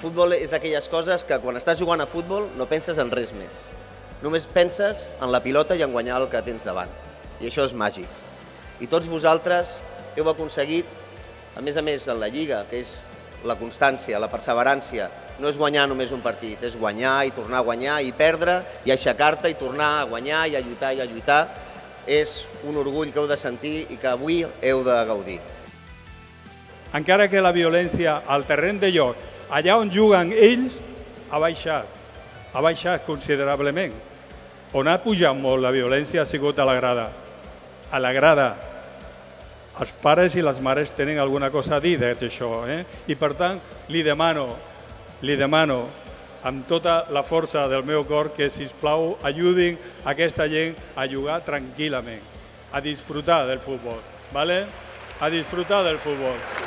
futbol és d'aquelles coses que quan estàs jugant a futbol no penses en res més. Només penses en la pilota i en guanyar el que tens davant. I això és màgic. I tots vosaltres heu aconseguit, a més a més en la Lliga, que és la constància, la perseverància, no és guanyar només un partit, és guanyar i tornar a guanyar i perdre i aixecar-te i tornar a guanyar i a lluitar i a lluitar. És un orgull que heu de sentir i que avui heu de gaudir. Encara que la violència al terreny de lloc, allà on juguen ells, ha baixat, ha baixat considerablement. On ha pujat molt la violència ha sigut a la grada. A la grada, els pares i les mares tenen alguna cosa a dir d'això. Eh? I per tant, li demano, li demano amb tota la força del meu cor que, si plau ajudin aquesta gent a jugar tranquil·lament, a disfrutar del futbol, ¿vale? a disfrutar del futbol.